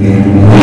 Amén.